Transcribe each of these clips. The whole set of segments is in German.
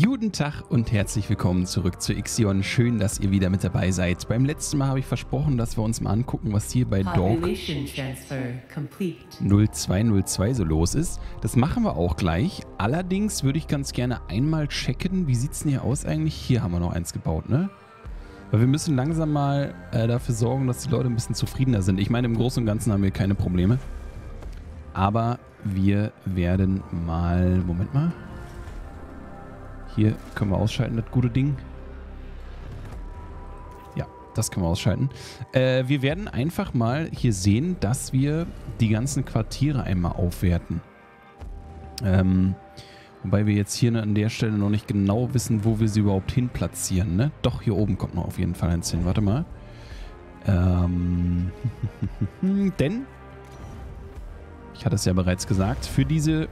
Guten Tag und herzlich willkommen zurück zu Ixion. Schön, dass ihr wieder mit dabei seid. Beim letzten Mal habe ich versprochen, dass wir uns mal angucken, was hier bei Dog 0202 so los ist. Das machen wir auch gleich. Allerdings würde ich ganz gerne einmal checken, wie sieht es denn hier aus eigentlich? Hier haben wir noch eins gebaut, ne? Weil wir müssen langsam mal äh, dafür sorgen, dass die Leute ein bisschen zufriedener sind. Ich meine, im Großen und Ganzen haben wir keine Probleme. Aber wir werden mal... Moment mal. Hier können wir ausschalten, das gute Ding. Ja, das können wir ausschalten. Äh, wir werden einfach mal hier sehen, dass wir die ganzen Quartiere einmal aufwerten. Ähm, wobei wir jetzt hier an der Stelle noch nicht genau wissen, wo wir sie überhaupt hin platzieren. Ne? Doch, hier oben kommt noch auf jeden Fall eins hin. Warte mal. Ähm, denn, ich hatte es ja bereits gesagt, für diese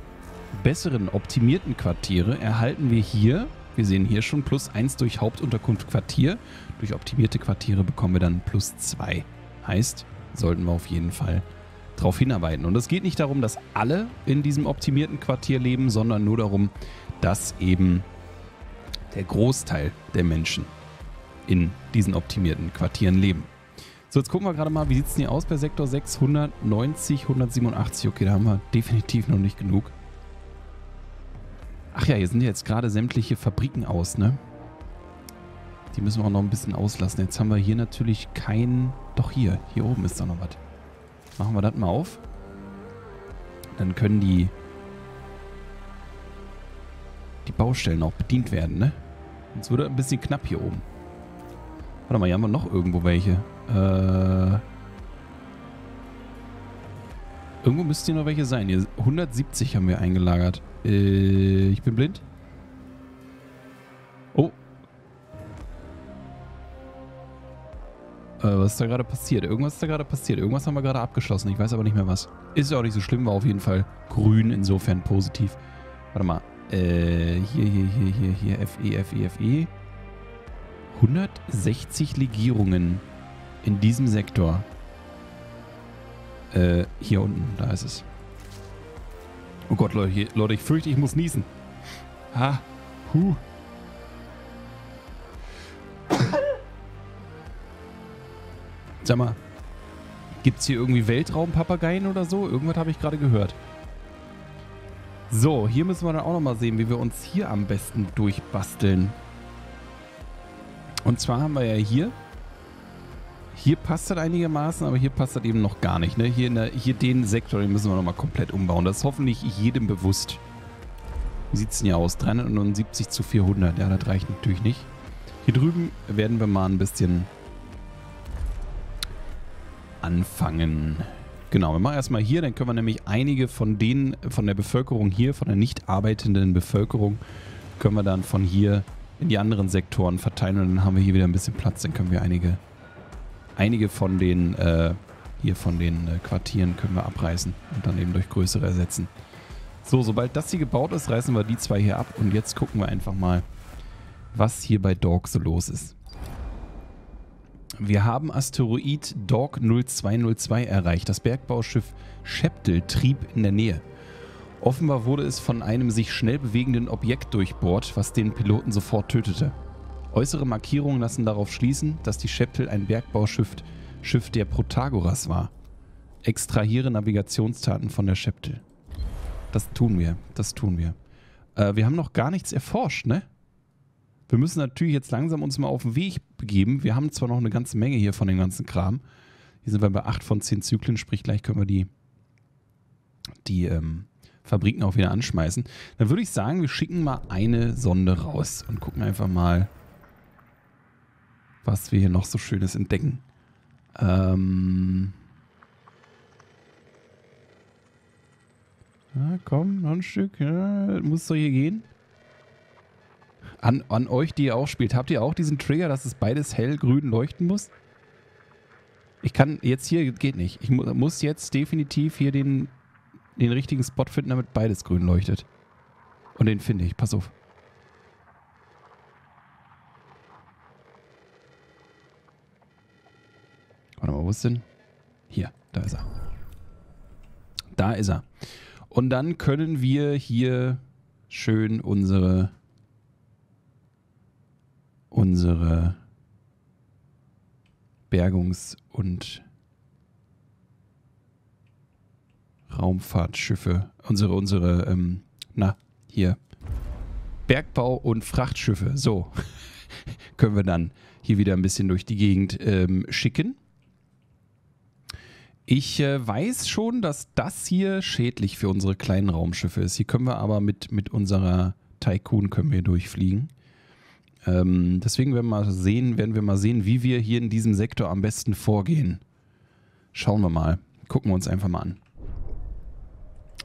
besseren optimierten Quartiere erhalten wir hier, wir sehen hier schon plus 1 durch Hauptunterkunft Quartier. Durch optimierte Quartiere bekommen wir dann plus 2. Heißt, sollten wir auf jeden Fall darauf hinarbeiten. Und es geht nicht darum, dass alle in diesem optimierten Quartier leben, sondern nur darum, dass eben der Großteil der Menschen in diesen optimierten Quartieren leben. So, jetzt gucken wir gerade mal, wie sieht es denn hier aus bei Sektor 690, 187. Okay, da haben wir definitiv noch nicht genug. Ach ja, hier sind jetzt gerade sämtliche Fabriken aus, ne? Die müssen wir auch noch ein bisschen auslassen. Jetzt haben wir hier natürlich kein... Doch hier, hier oben ist da noch was. Machen wir das mal auf. Dann können die... Die Baustellen auch bedient werden, ne? Sonst würde ein bisschen knapp hier oben. Warte mal, hier haben wir noch irgendwo welche. Äh... Irgendwo müsste hier noch welche sein. Hier 170 haben wir eingelagert. Äh, ich bin blind. Oh. Äh, was ist da gerade passiert? Irgendwas ist da gerade passiert. Irgendwas haben wir gerade abgeschlossen. Ich weiß aber nicht mehr was. Ist ja auch nicht so schlimm, war auf jeden Fall grün, insofern positiv. Warte mal. Äh, hier, hier, hier, hier, hier, FE, FE, FE. 160 Legierungen in diesem Sektor. Äh, hier unten, da ist es. Oh Gott, Leute, Leute, ich fürchte, ich muss niesen. Ha. Huh. Sag mal, gibt's hier irgendwie Weltraumpapageien oder so? Irgendwas habe ich gerade gehört. So, hier müssen wir dann auch nochmal sehen, wie wir uns hier am besten durchbasteln. Und zwar haben wir ja hier hier passt das einigermaßen, aber hier passt das eben noch gar nicht. Ne? Hier, in der, hier den Sektor, den müssen wir nochmal komplett umbauen. Das ist hoffentlich jedem bewusst. Wie sieht es denn hier aus? 379 zu 400. Ja, das reicht natürlich nicht. Hier drüben werden wir mal ein bisschen anfangen. Genau, wir machen erstmal hier, dann können wir nämlich einige von denen, von der Bevölkerung hier, von der nicht arbeitenden Bevölkerung, können wir dann von hier in die anderen Sektoren verteilen und dann haben wir hier wieder ein bisschen Platz, dann können wir einige einige von den äh, hier von den äh, Quartieren können wir abreißen und dann eben durch größere ersetzen. So, sobald das hier gebaut ist, reißen wir die zwei hier ab und jetzt gucken wir einfach mal, was hier bei Dog so los ist. Wir haben Asteroid Dog 0202 erreicht. Das Bergbauschiff Scheptel trieb in der Nähe. Offenbar wurde es von einem sich schnell bewegenden Objekt durchbohrt, was den Piloten sofort tötete. Äußere Markierungen lassen darauf schließen, dass die Scheptel ein Bergbauschiff Schiff der Protagoras war. Extrahiere Navigationsdaten von der Scheptel. Das tun wir, das tun wir. Äh, wir haben noch gar nichts erforscht, ne? Wir müssen natürlich jetzt langsam uns mal auf den Weg begeben. Wir haben zwar noch eine ganze Menge hier von dem ganzen Kram. Hier sind wir bei 8 von 10 Zyklen, sprich gleich können wir die, die ähm, Fabriken auch wieder anschmeißen. Dann würde ich sagen, wir schicken mal eine Sonde raus und gucken einfach mal, was wir hier noch so Schönes entdecken. Ähm. Ja, komm, noch ein Stück. Ja, muss doch hier gehen. An, an euch, die ihr auch spielt, habt ihr auch diesen Trigger, dass es beides hellgrün leuchten muss? Ich kann jetzt hier, geht nicht. Ich mu muss jetzt definitiv hier den, den richtigen Spot finden, damit beides grün leuchtet. Und den finde ich, pass auf. Wo ist denn? Hier, da ist er. Da ist er. Und dann können wir hier schön unsere unsere Bergungs- und Raumfahrtschiffe, unsere, unsere, ähm, na, hier, Bergbau- und Frachtschiffe, so, können wir dann hier wieder ein bisschen durch die Gegend ähm, schicken. Ich äh, weiß schon, dass das hier schädlich für unsere kleinen Raumschiffe ist. Hier können wir aber mit, mit unserer Tycoon können wir durchfliegen. Ähm, deswegen werden wir, mal sehen, werden wir mal sehen, wie wir hier in diesem Sektor am besten vorgehen. Schauen wir mal. Gucken wir uns einfach mal an.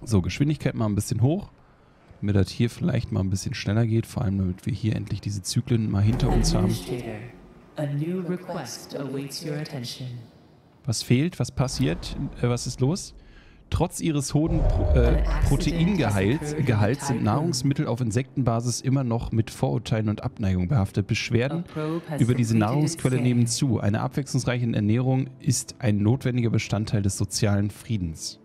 So, Geschwindigkeit mal ein bisschen hoch, damit das hier vielleicht mal ein bisschen schneller geht, vor allem damit wir hier endlich diese Zyklen mal hinter uns haben. A new request awaits your attention. Was fehlt? Was passiert? Äh, was ist los? Trotz ihres hohen Pro äh, Proteingehalts Gehalts sind Nahrungsmittel auf Insektenbasis immer noch mit Vorurteilen und Abneigung behaftet. Beschwerden über diese Nahrungsquelle nehmen zu. Eine abwechslungsreiche Ernährung ist ein notwendiger Bestandteil des sozialen Friedens.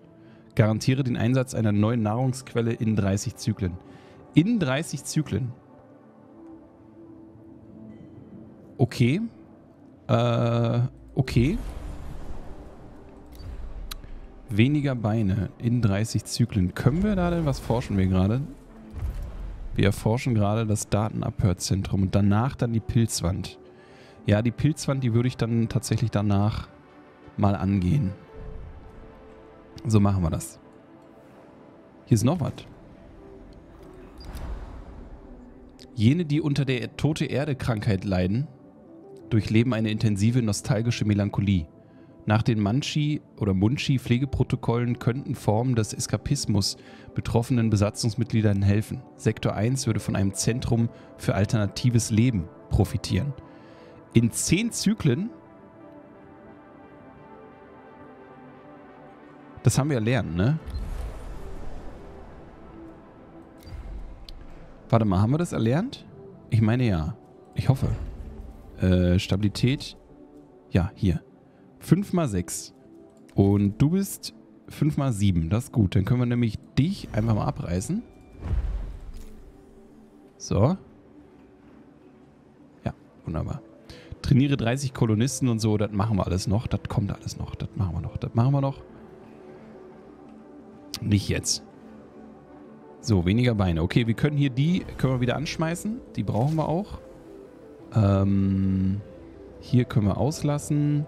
Garantiere den Einsatz einer neuen Nahrungsquelle in 30 Zyklen. In 30 Zyklen. Okay. Äh, okay. Weniger Beine in 30 Zyklen. Können wir da denn, was forschen wir gerade? Wir erforschen gerade das Datenabhörzentrum und danach dann die Pilzwand. Ja, die Pilzwand, die würde ich dann tatsächlich danach mal angehen. So machen wir das. Hier ist noch was. Jene, die unter der Tote Erde Krankheit leiden, durchleben eine intensive nostalgische Melancholie. Nach den Manchi- oder Munchi-Pflegeprotokollen könnten Formen des Eskapismus betroffenen Besatzungsmitgliedern helfen. Sektor 1 würde von einem Zentrum für alternatives Leben profitieren. In zehn Zyklen Das haben wir ja lernen, ne? Warte mal, haben wir das erlernt? Ich meine ja. Ich hoffe. Äh, Stabilität. Ja, hier. 5 mal 6. Und du bist 5 mal 7. Das ist gut. Dann können wir nämlich dich einfach mal abreißen. So. Ja, wunderbar. Trainiere 30 Kolonisten und so. Das machen wir alles noch. Das kommt alles noch. Das machen wir noch. Das machen wir noch. Nicht jetzt. So, weniger Beine. Okay, wir können hier die, können wir wieder anschmeißen. Die brauchen wir auch. Ähm, hier können wir auslassen.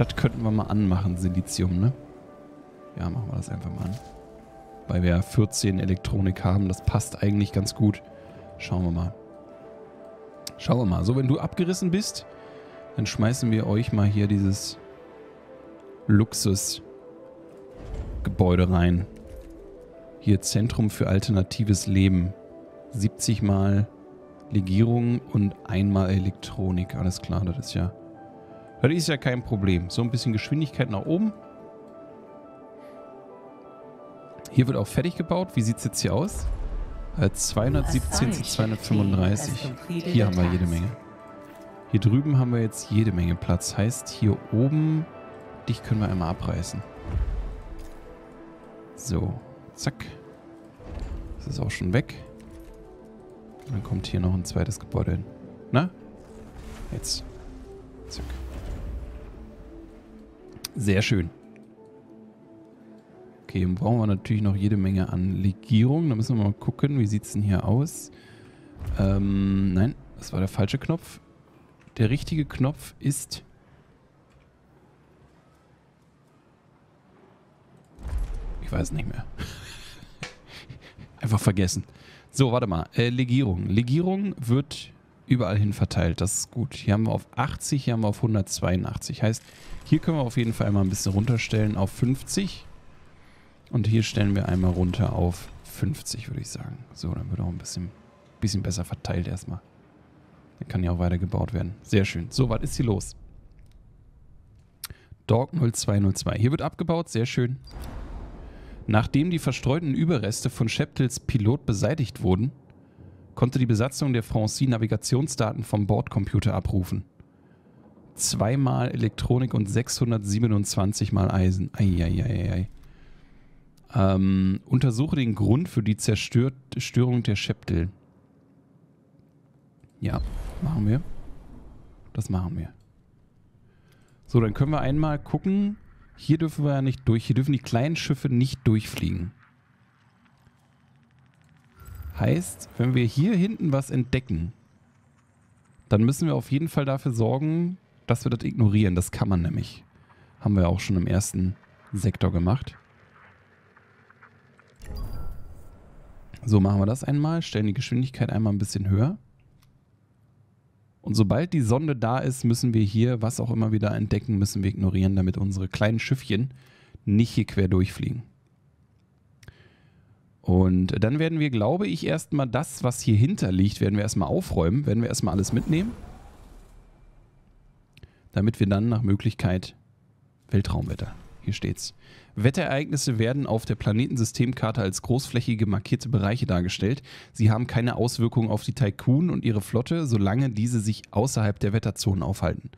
Das könnten wir mal anmachen, Silizium, ne? Ja, machen wir das einfach mal an. Weil wir ja 14 Elektronik haben. Das passt eigentlich ganz gut. Schauen wir mal. Schauen wir mal. So, wenn du abgerissen bist, dann schmeißen wir euch mal hier dieses Luxusgebäude rein. Hier Zentrum für alternatives Leben. 70 mal Legierung und einmal Elektronik. Alles klar, das ist ja. Das ist ja kein Problem. So ein bisschen Geschwindigkeit nach oben. Hier wird auch fertig gebaut. Wie sieht es jetzt hier aus? 217 äh, zu 235. Hier haben wir jede Menge. Hier drüben haben wir jetzt jede Menge Platz. Heißt, hier oben, dich können wir einmal abreißen. So. Zack. Das ist auch schon weg. Und dann kommt hier noch ein zweites Gebäude hin. Na? Jetzt. Zack. Sehr schön. Okay, dann brauchen wir natürlich noch jede Menge an Legierung. Da müssen wir mal gucken, wie sieht es denn hier aus. Ähm, nein, das war der falsche Knopf. Der richtige Knopf ist Ich weiß nicht mehr. Einfach vergessen. So, warte mal. Äh, Legierung. Legierung wird überall hin verteilt. Das ist gut. Hier haben wir auf 80, hier haben wir auf 182. Heißt, hier können wir auf jeden Fall mal ein bisschen runterstellen auf 50. Und hier stellen wir einmal runter auf 50, würde ich sagen. So, dann wird auch ein bisschen, bisschen besser verteilt erstmal. Dann kann ja auch weiter gebaut werden. Sehr schön. So, was ist hier los? Dog 0202. Hier wird abgebaut. Sehr schön. Nachdem die verstreuten Überreste von Sheptils Pilot beseitigt wurden, konnte die Besatzung der Francie Navigationsdaten vom Bordcomputer abrufen. Zweimal Elektronik und 627 mal Eisen. Eieieiei. Ähm, untersuche den Grund für die Zerstörung der Sheptil. Ja, machen wir. Das machen wir. So, dann können wir einmal gucken. Hier dürfen wir ja nicht durch. Hier dürfen die kleinen Schiffe nicht durchfliegen. Heißt, wenn wir hier hinten was entdecken, dann müssen wir auf jeden Fall dafür sorgen, dass wir das ignorieren. Das kann man nämlich. Haben wir auch schon im ersten Sektor gemacht. So machen wir das einmal. Stellen die Geschwindigkeit einmal ein bisschen höher. Und sobald die Sonde da ist, müssen wir hier, was auch immer wieder entdecken, müssen wir ignorieren, damit unsere kleinen Schiffchen nicht hier quer durchfliegen. Und dann werden wir, glaube ich, erstmal das, was hier hinter liegt, werden wir erstmal aufräumen, werden wir erstmal alles mitnehmen. Damit wir dann nach Möglichkeit Weltraumwetter. Hier steht's. Wetterereignisse werden auf der Planetensystemkarte als großflächige markierte Bereiche dargestellt. Sie haben keine Auswirkungen auf die Tycoon und ihre Flotte, solange diese sich außerhalb der Wetterzonen aufhalten.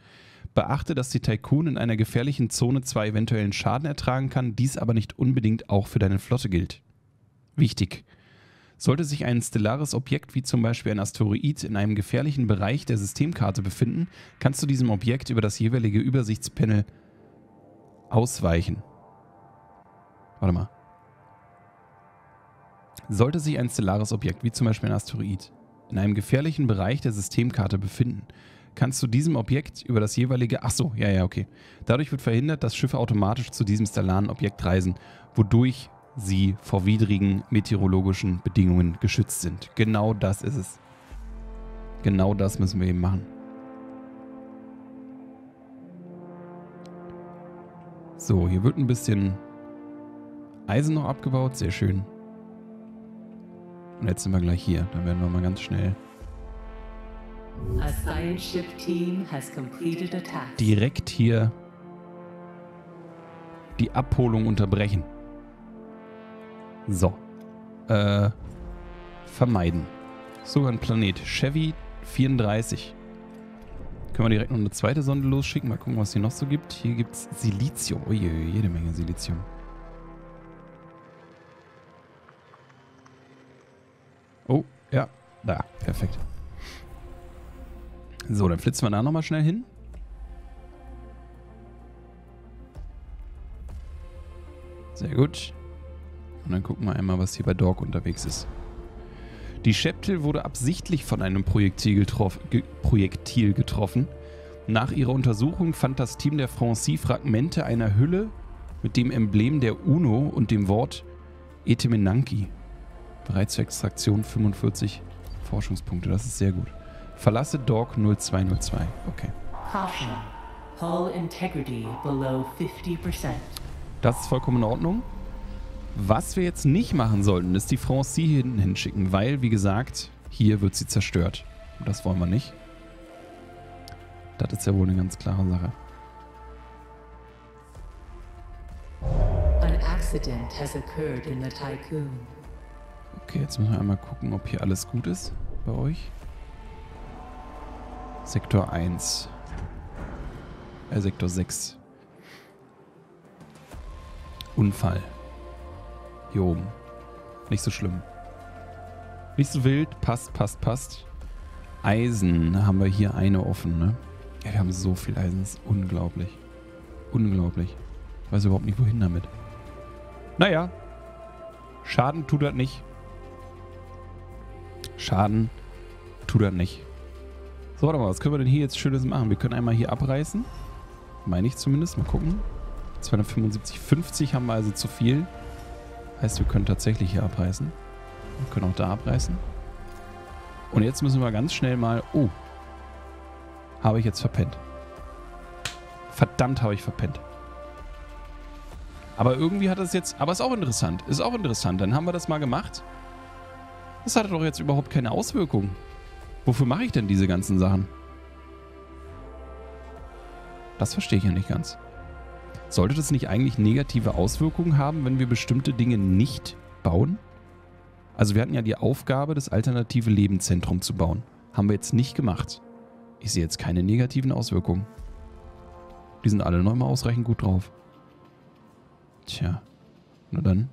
Beachte, dass die Tycoon in einer gefährlichen Zone zwar eventuellen Schaden ertragen kann, dies aber nicht unbedingt auch für deine Flotte gilt. Wichtig. Sollte sich ein stellares Objekt wie zum Beispiel ein Asteroid in einem gefährlichen Bereich der Systemkarte befinden, kannst du diesem Objekt über das jeweilige Übersichtspanel ausweichen. Warte mal. Sollte sich ein stellares Objekt, wie zum Beispiel ein Asteroid, in einem gefährlichen Bereich der Systemkarte befinden, kannst du diesem Objekt über das jeweilige... Ach so, ja, ja, okay. Dadurch wird verhindert, dass Schiffe automatisch zu diesem stellaren Objekt reisen, wodurch sie vor widrigen meteorologischen Bedingungen geschützt sind. Genau das ist es. Genau das müssen wir eben machen. So, hier wird ein bisschen Eisen noch abgebaut. Sehr schön. Und jetzt sind wir gleich hier. Dann werden wir mal ganz schnell direkt hier die Abholung unterbrechen. So. Äh, vermeiden. Sogar ein Planet. Chevy 34. Können wir direkt noch eine zweite Sonde losschicken. Mal gucken, was hier noch so gibt. Hier gibt es Silizium. Ui, jede Menge Silizium. Oh, ja. Da, perfekt. So, dann flitzen wir da nochmal schnell hin. Sehr gut. Und dann gucken wir einmal, was hier bei Dork unterwegs ist. Die Scheptel wurde absichtlich von einem Projektil, getroff ge Projektil getroffen. Nach ihrer Untersuchung fand das Team der Francie Fragmente einer Hülle mit dem Emblem der UNO und dem Wort Etemenanki. Bereits zur Extraktion 45 Forschungspunkte. Das ist sehr gut. Verlasse Dog 0202. Okay. Caution. Hull integrity below 50%. Das ist vollkommen in Ordnung. Was wir jetzt nicht machen sollten, ist die Francie hier hinten hinschicken, weil, wie gesagt, hier wird sie zerstört. Und das wollen wir nicht. Das ist ja wohl eine ganz klare Sache. An accident has occurred in the Tycoon. Okay, jetzt müssen wir einmal gucken, ob hier alles gut ist bei euch. Sektor 1. Äh, Sektor 6. Unfall. Hier oben. Nicht so schlimm. Nicht so wild. Passt, passt, passt. Eisen haben wir hier eine offen, ne? Ja, wir haben so viel Eisen. Das ist unglaublich. Unglaublich. Ich weiß überhaupt nicht, wohin damit. Naja. Schaden tut das nicht. Schaden tut das nicht. So, warte mal. Was können wir denn hier jetzt Schönes machen? Wir können einmal hier abreißen. Meine ich zumindest. Mal gucken. 275, 50 haben wir also zu viel. Heißt, wir können tatsächlich hier abreißen. Wir können auch da abreißen. Und jetzt müssen wir ganz schnell mal... Oh. Habe ich jetzt verpennt. Verdammt habe ich verpennt. Aber irgendwie hat das jetzt... Aber ist auch interessant. Ist auch interessant. Dann haben wir das mal gemacht. Das hatte doch jetzt überhaupt keine Auswirkungen. Wofür mache ich denn diese ganzen Sachen? Das verstehe ich ja nicht ganz. Sollte das nicht eigentlich negative Auswirkungen haben, wenn wir bestimmte Dinge nicht bauen? Also wir hatten ja die Aufgabe, das alternative Lebenszentrum zu bauen. Haben wir jetzt nicht gemacht. Ich sehe jetzt keine negativen Auswirkungen. Die sind alle noch mal ausreichend gut drauf. Tja, na dann.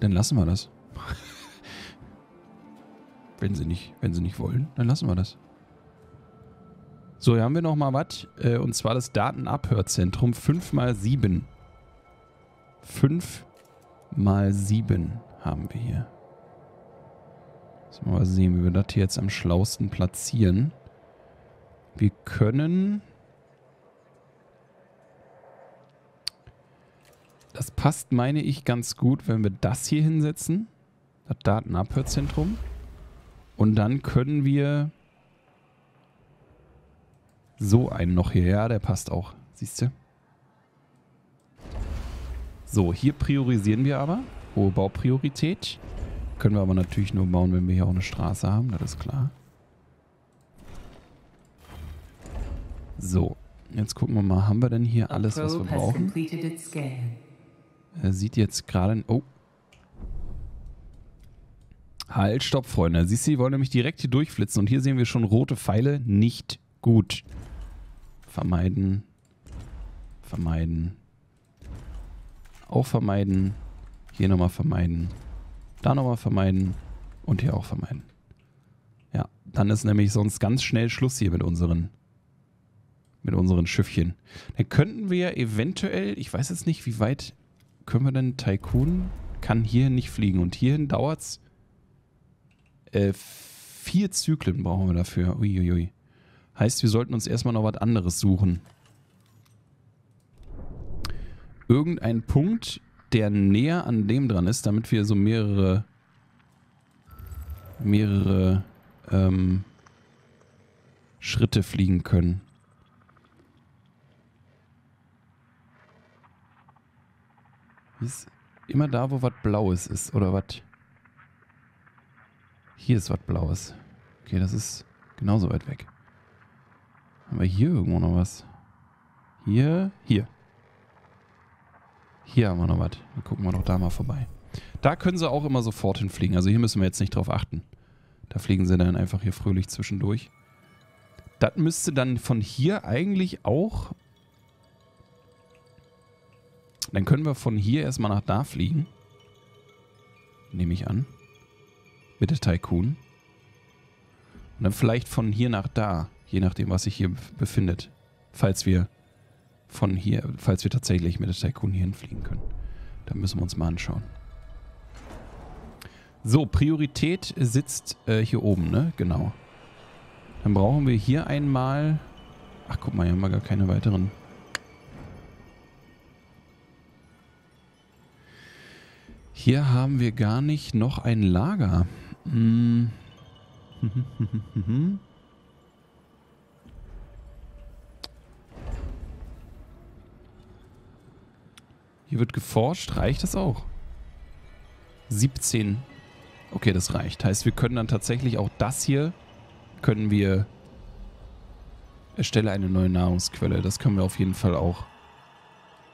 Dann lassen wir das. Wenn sie nicht, wenn sie nicht wollen, dann lassen wir das. So, hier haben wir noch mal was. Äh, und zwar das Datenabhörzentrum 5x7. 5 mal 7 haben wir hier. Jetzt mal sehen, wie wir das hier jetzt am schlausten platzieren. Wir können... Das passt, meine ich, ganz gut, wenn wir das hier hinsetzen. Das Datenabhörzentrum. Und dann können wir so einen noch hier. Ja, der passt auch. Siehst du? So, hier priorisieren wir aber. Hohe Baupriorität. Können wir aber natürlich nur bauen, wenn wir hier auch eine Straße haben. Das ist klar. So, jetzt gucken wir mal. Haben wir denn hier alles, was wir brauchen? Er sieht jetzt gerade... Oh. Halt, stopp, Freunde. Siehst du, die wollen nämlich direkt hier durchflitzen. Und hier sehen wir schon rote Pfeile. Nicht gut. Vermeiden. Vermeiden. Auch vermeiden. Hier nochmal vermeiden. Da nochmal vermeiden. Und hier auch vermeiden. Ja, dann ist nämlich sonst ganz schnell Schluss hier mit unseren mit unseren Schiffchen. Dann könnten wir eventuell, ich weiß jetzt nicht, wie weit können wir denn Tycoon kann hier nicht fliegen und hierhin dauert es äh, vier Zyklen brauchen wir dafür. Uiuiui. Heißt, wir sollten uns erstmal noch was anderes suchen irgendein Punkt, der näher an dem dran ist, damit wir so mehrere mehrere ähm, Schritte fliegen können. Ist immer da, wo was Blaues ist, oder was? Hier ist was Blaues. Okay, das ist genauso weit weg. Haben wir hier irgendwo noch was? Hier, hier. Hier haben wir noch was. Dann gucken wir doch da mal vorbei. Da können sie auch immer sofort hinfliegen. Also hier müssen wir jetzt nicht drauf achten. Da fliegen sie dann einfach hier fröhlich zwischendurch. Das müsste dann von hier eigentlich auch... Dann können wir von hier erstmal nach da fliegen. Nehme ich an. Mit der Tycoon. Und dann vielleicht von hier nach da. Je nachdem, was sich hier befindet. Falls wir von hier, falls wir tatsächlich mit der Tycoon hier hinfliegen können. Da müssen wir uns mal anschauen. So, Priorität sitzt äh, hier oben, ne? Genau. Dann brauchen wir hier einmal... Ach, guck mal, hier haben wir gar keine weiteren... Hier haben wir gar nicht noch ein Lager. Hm. Hier wird geforscht. Reicht das auch? 17. Okay, das reicht. Heißt, wir können dann tatsächlich auch das hier, können wir erstelle eine neue Nahrungsquelle. Das können wir auf jeden Fall auch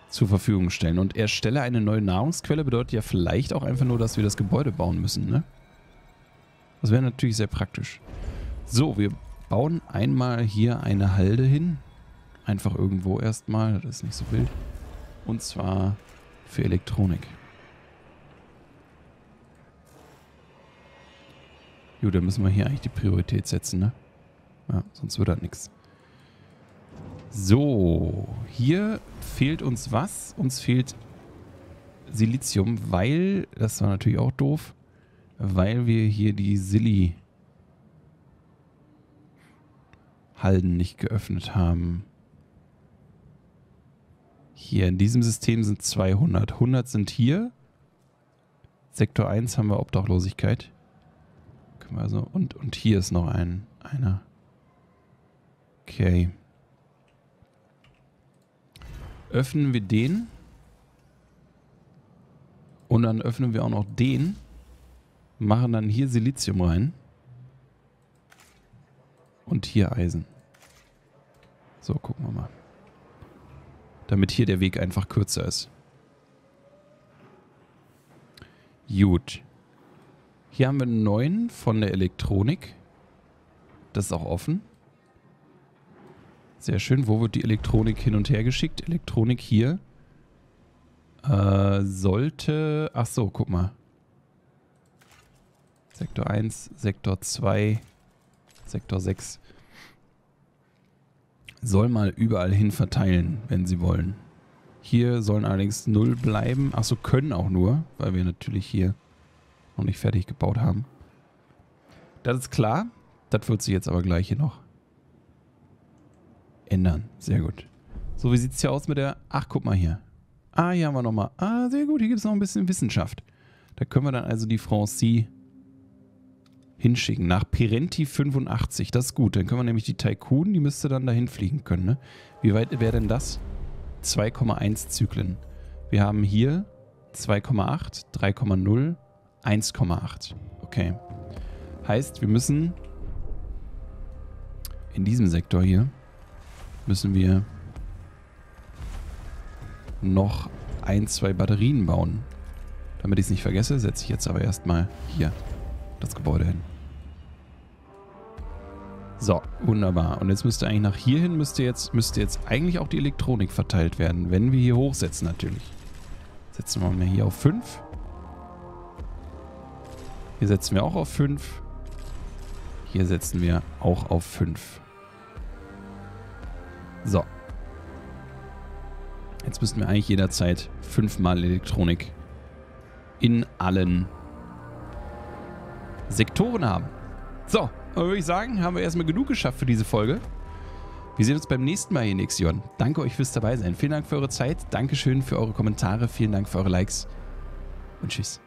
zur Verfügung stellen. Und erstelle eine neue Nahrungsquelle bedeutet ja vielleicht auch einfach nur, dass wir das Gebäude bauen müssen, ne? Das wäre natürlich sehr praktisch. So, wir bauen einmal hier eine Halde hin. Einfach irgendwo erstmal, das ist nicht so wild. Und zwar für Elektronik. Jo, da müssen wir hier eigentlich die Priorität setzen, ne? Ja, sonst wird das nichts. So, hier fehlt uns was? Uns fehlt Silizium, weil, das war natürlich auch doof, weil wir hier die Silly Halden nicht geöffnet haben. Hier in diesem System sind 200. 100 sind hier. Sektor 1 haben wir Obdachlosigkeit. Können wir also, und, und hier ist noch ein, einer. Okay. Öffnen wir den. Und dann öffnen wir auch noch den. Machen dann hier Silizium rein. Und hier Eisen. So, gucken wir mal damit hier der Weg einfach kürzer ist. Gut. Hier haben wir einen neuen von der Elektronik. Das ist auch offen. Sehr schön. Wo wird die Elektronik hin und her geschickt? Elektronik hier. Äh, sollte... Ach so, guck mal. Sektor 1, Sektor 2, Sektor 6. Soll mal überall hin verteilen, wenn sie wollen. Hier sollen allerdings 0 bleiben. Achso, können auch nur, weil wir natürlich hier noch nicht fertig gebaut haben. Das ist klar. Das wird sich jetzt aber gleich hier noch ändern. Sehr gut. So, wie sieht es hier aus mit der... Ach, guck mal hier. Ah, hier haben wir nochmal... Ah, sehr gut. Hier gibt es noch ein bisschen Wissenschaft. Da können wir dann also die Francie hinschicken. Nach Perenti 85. Das ist gut. Dann können wir nämlich die Tycoon, die müsste dann dahin fliegen können. Ne? Wie weit wäre denn das? 2,1 Zyklen. Wir haben hier 2,8, 3,0, 1,8. Okay. Heißt, wir müssen in diesem Sektor hier müssen wir noch ein, zwei Batterien bauen. Damit ich es nicht vergesse, setze ich jetzt aber erstmal hier das Gebäude hin. So, wunderbar. Und jetzt müsste eigentlich nach hier hin, müsste jetzt, müsste jetzt eigentlich auch die Elektronik verteilt werden, wenn wir hier hochsetzen natürlich. Setzen wir mal hier auf 5. Hier setzen wir auch auf 5. Hier setzen wir auch auf 5. So. Jetzt müssten wir eigentlich jederzeit fünfmal Elektronik in allen Sektoren haben. So, dann würde ich sagen, haben wir erstmal genug geschafft für diese Folge. Wir sehen uns beim nächsten Mal hier in Ixion. Danke euch fürs dabei sein. Vielen Dank für eure Zeit. Dankeschön für eure Kommentare. Vielen Dank für eure Likes. Und tschüss.